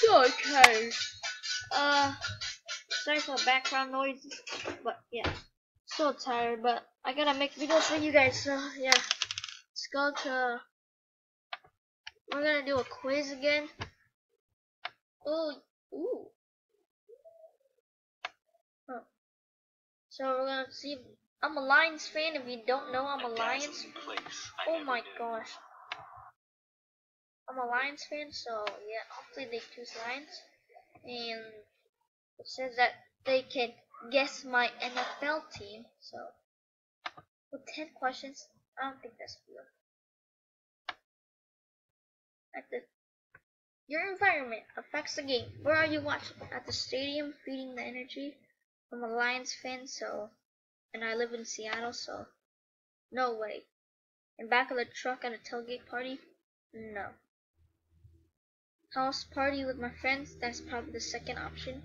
tired. Uh, sorry for background noise, but yeah, so tired. But I gotta make videos for you guys. So yeah, let's go to. We're gonna do a quiz again. Oh, ooh. Huh. So we're gonna see. I'm a Lions fan. If you don't know, I'm a Lions. Oh my gosh. I'm a Lions fan, so yeah, hopefully they choose Lions. And it says that they can guess my NFL team. So with 10 questions, I don't think that's real. At the your environment affects the game. Where are you watching? At the stadium, feeding the energy. I'm a Lions fan, so and I live in Seattle, so no way. In back of the truck at a tailgate party? No. House party with my friends? That's probably the second option.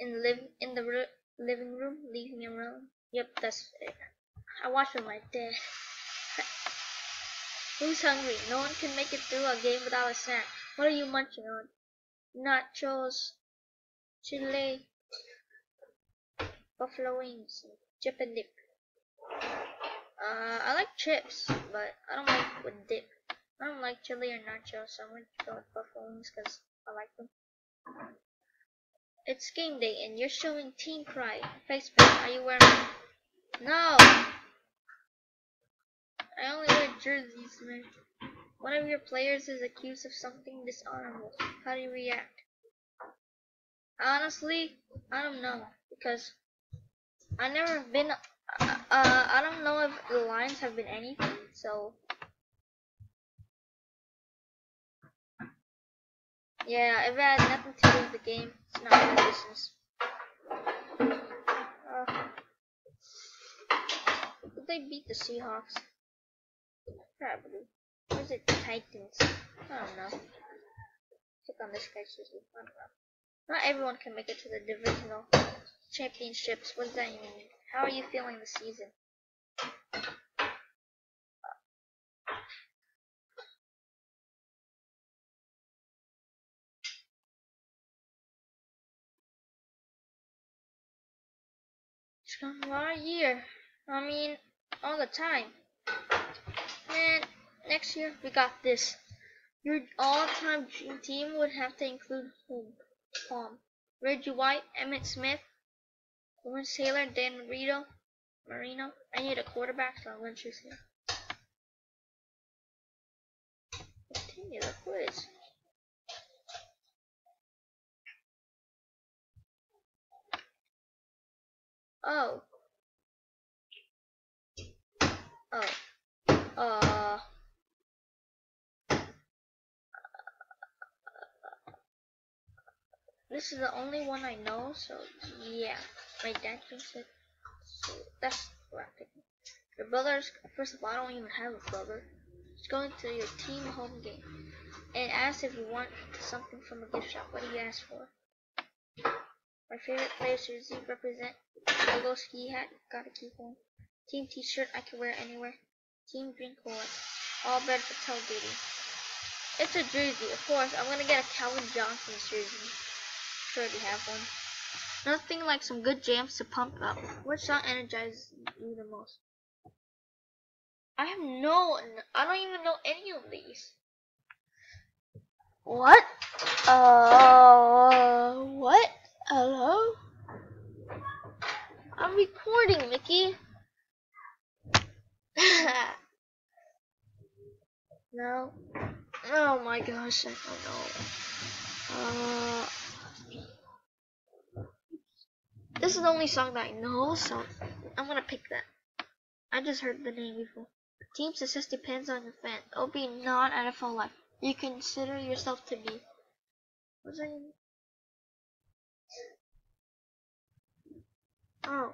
In live in the living room, leaving room. Yep, that's it. I watch with my dad. Who's hungry? No one can make it through a game without a snack. What are you munching on? Nachos, chile, buffalo wings, chip and dip. Uh, I like chips, but I don't like with dip. I don't like chili or nachos, so I'm going to go with buffalo wings because I like them. It's game day and you're showing Team Pride. Facebook, are you wearing No! I only wear jerseys, man. One of your players is accused of something dishonorable. How do you react? Honestly, I don't know because I never been. Uh, uh, I don't know if the Lions have been anything, so Yeah, if it had nothing to do with the game, it's not my business. Uh, did they beat the Seahawks? Probably. Or is it Titans? I don't know. Click on this guy's I don't know. Not everyone can make it to the divisional championships. What does that even mean? How are you feeling this season? Our year. I mean, all the time. And next year we got this. Your all-time dream team would have to include whom? Um, Reggie White, Emmitt Smith, Lawrence Taylor, Dan Marino. Marino. I need a quarterback, so I'm going to choose. Continue the quiz. Oh. Oh. Uh. This is the only one I know, so yeah. My dad thinks it. So that's picking. Your brother's, first of all, I don't even have a brother. It's going to your team home game. And ask if you want something from a gift shop. What do you ask for? My favorite players jersey represent logo ski hat, gotta keep one. Team t-shirt I can wear anywhere. Team drink cola. All bred for tailgating. It's a jersey, of course. I'm gonna get a Calvin Johnson jersey. Sure already have one. Nothing like some good jams to pump up. What song energizes you the most? I have no, I don't even know any of these. What? Uh, what? Hello? I'm recording, Mickey. no. Oh my gosh, I don't know. Uh, this is the only song that I know, so I'm gonna pick that. I just heard the name before. Team success depends on your fan. It'll be non-NFL life. You consider yourself to be. What's that? Oh.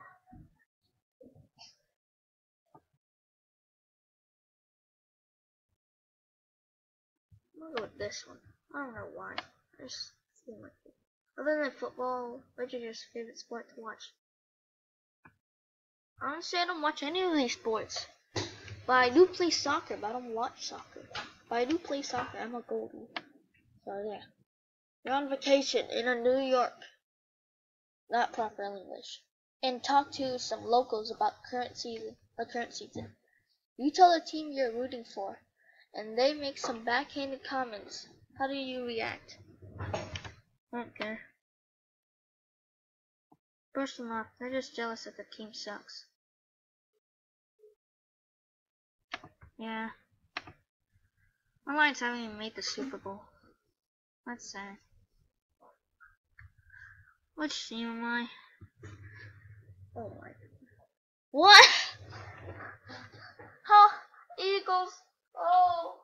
I'll go with this one. I don't know why. I just feel like it. Other than football, what's your favorite sport to watch? Honestly, I don't watch any of these sports. But I do play soccer, but I don't watch soccer. But I do play soccer. I'm a goalie. So yeah. You're on vacation in a New York. Not proper English. And talk to some locals about current season the current season. You tell the team you're rooting for, and they make some backhanded comments. How do you react? Okay. Brush them off. They're just jealous that the team sucks. Yeah. My Lions haven't even made the Super Bowl. That's sad. Which team am I? Oh my. What? Huh? Eagles. Oh.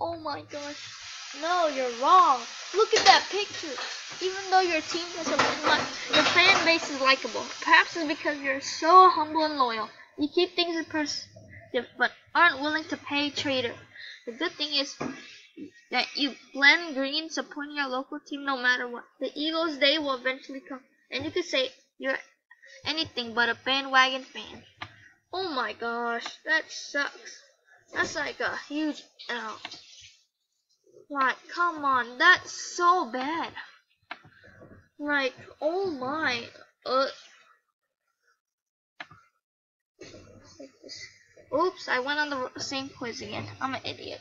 Oh my gosh. No, you're wrong. Look at that picture. Even though your team win much, your fan base is likable. Perhaps it's because you're so humble and loyal. You keep things in perspective, but aren't willing to pay traitor. The good thing is that you blend green, supporting your local team no matter what. The Eagles' day will eventually come, and you could say you're anything but a bandwagon fan. Oh my gosh, that sucks. That's like a huge L. Like, come on, that's so bad. Like, oh my. Uh. Oops, I went on the same quiz again. I'm an idiot.